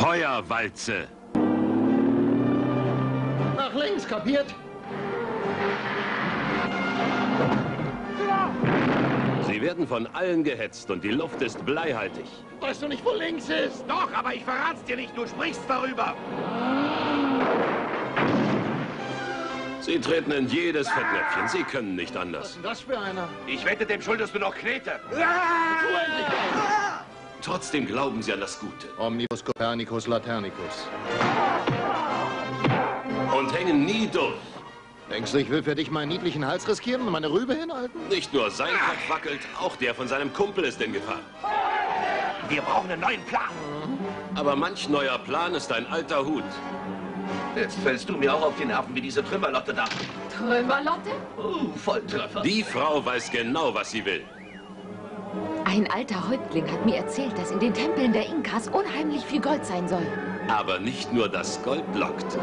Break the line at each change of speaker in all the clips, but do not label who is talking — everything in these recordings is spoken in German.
Feuerwalze.
Nach links, kapiert?
Sie werden von allen gehetzt und die Luft ist bleihaltig.
Weißt du nicht, wo links ist?
Doch, aber ich verrat's dir nicht. Du sprichst darüber.
Sie treten in jedes Fettnäpfchen. Sie können nicht
Was
anders.
ist denn das für einer?
Ich wette, dem schuldest du noch Knete.
Was!
Trotzdem glauben Sie an das Gute
Omnibus Copernicus Laternicus.
und hängen nie durch.
Denkst du, ich will für dich meinen niedlichen Hals riskieren und meine Rübe hinhalten?
Nicht nur sein Kopf wackelt, auch der von seinem Kumpel ist in Gefahr.
Wir brauchen einen neuen Plan.
Aber manch neuer Plan ist ein alter Hut.
Jetzt fällst du mir auch auf die Nerven wie diese Trümmerlotte da.
Trümmerlotte?
Uh, Volltreffer.
Die Frau weiß genau, was sie will.
Ein alter Häuptling hat mir erzählt, dass in den Tempeln der Inkas unheimlich viel Gold sein soll.
Aber nicht nur das Gold lockt.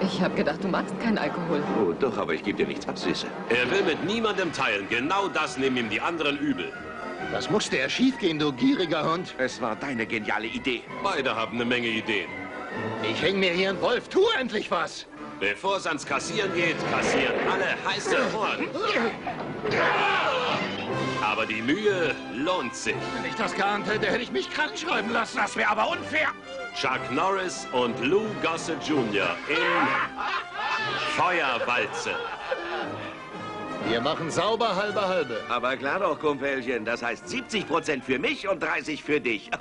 Ich habe gedacht, du magst keinen Alkohol.
Oh, doch, aber ich gebe dir nichts ab, Süße.
Er will mit niemandem teilen. Genau das nehmen ihm die anderen übel.
Das musste ja schiefgehen, du gieriger Hund.
Es war deine geniale Idee.
Beide haben eine Menge Ideen.
Ich häng mir hier einen Wolf. Tu endlich was!
Bevor es ans Kassieren geht, kassieren alle heiße Ohren. Aber die Mühe lohnt sich.
Wenn ich das geahnt hätte, hätte ich mich krank schreiben lassen.
Das wäre aber unfair.
Chuck Norris und Lou Gossett Jr. in Feuerwalze.
Wir machen sauber halbe halbe.
Aber klar doch, Kumpelchen. Das heißt 70 Prozent für mich und 30 für dich.